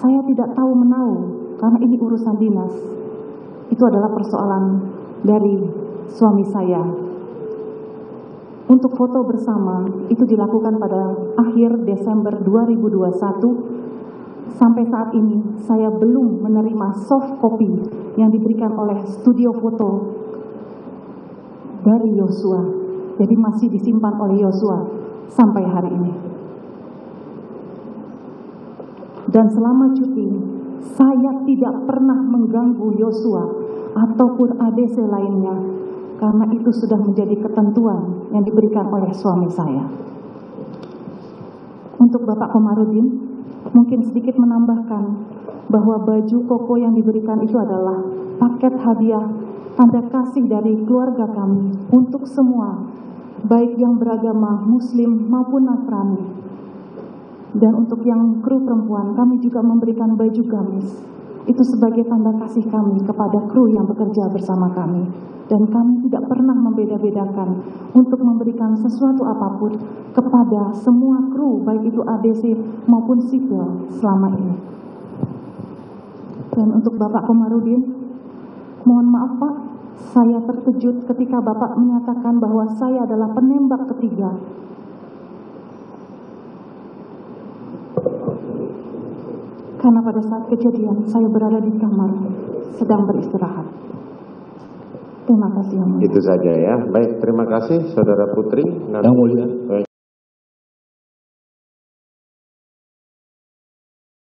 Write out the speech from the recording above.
saya tidak tahu menahu karena ini urusan dinas. Itu adalah persoalan dari suami saya. Untuk foto bersama itu dilakukan pada akhir Desember 2021. Sampai saat ini saya belum menerima soft copy yang diberikan oleh studio foto dari Yosua. Jadi masih disimpan oleh Yosua sampai hari ini. Dan selama cuti, saya tidak pernah mengganggu Yosua ataupun ADC lainnya karena itu sudah menjadi ketentuan yang diberikan oleh suami saya. Untuk Bapak Komarudin, mungkin sedikit menambahkan bahwa baju koko yang diberikan itu adalah paket hadiah tanda kasih dari keluarga kami untuk semua, baik yang beragama Muslim maupun Nasrani. Dan untuk yang kru perempuan, kami juga memberikan baju gamis. Itu sebagai tanda kasih kami kepada kru yang bekerja bersama kami. Dan kami tidak pernah membeda-bedakan untuk memberikan sesuatu apa pun kepada semua kru, baik itu ADC maupun sipil selama ini. Dan untuk Bapak Komarudin, mohon maaf Pak, saya terkejut ketika Bapak menyatakan bahwa saya adalah penembak ketiga karena pada saat kejadian saya berada di kamar sedang beristirahat. Terima kasih yang mulia. Itu saja ya. Baik, terima kasih Saudara Putri. Yang mulia. Baik.